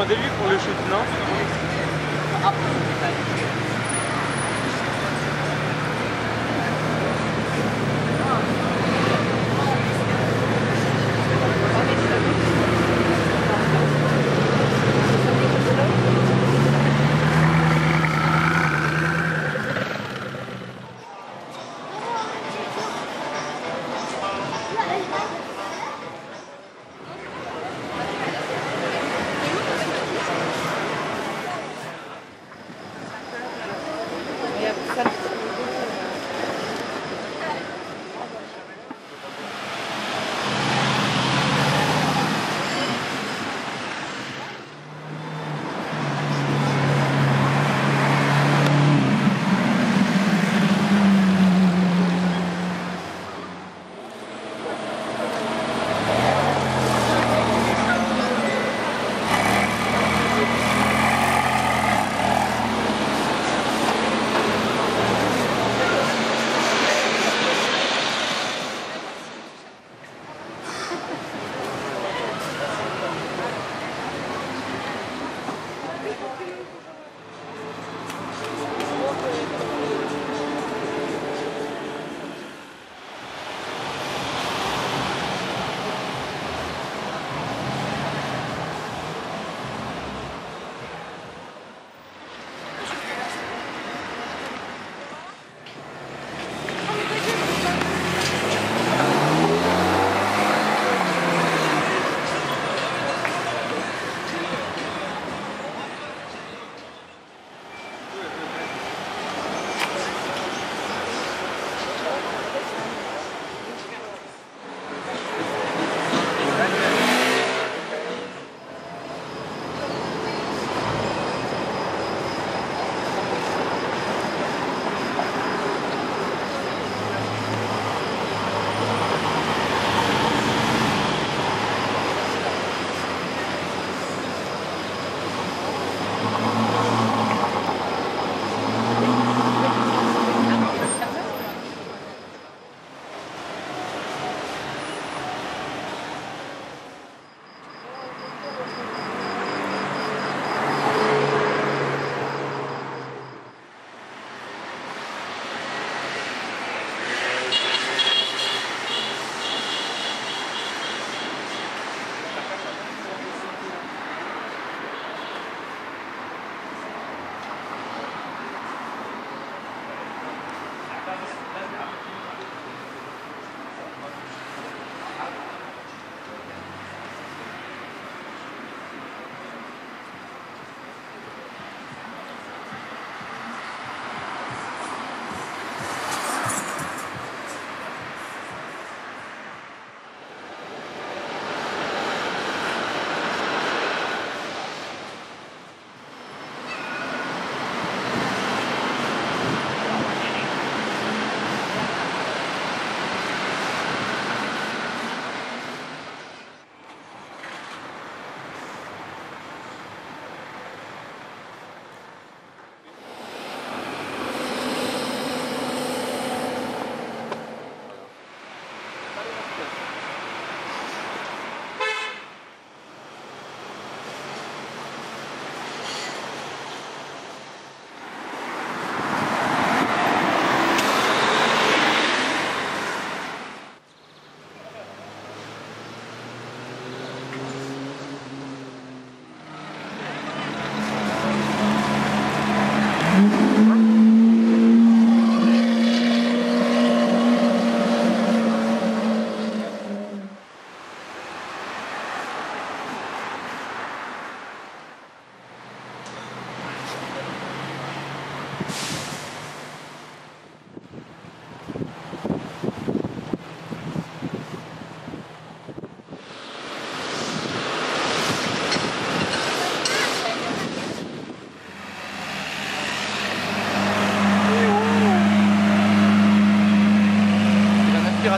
demandez début pour le shoot, non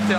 ますよ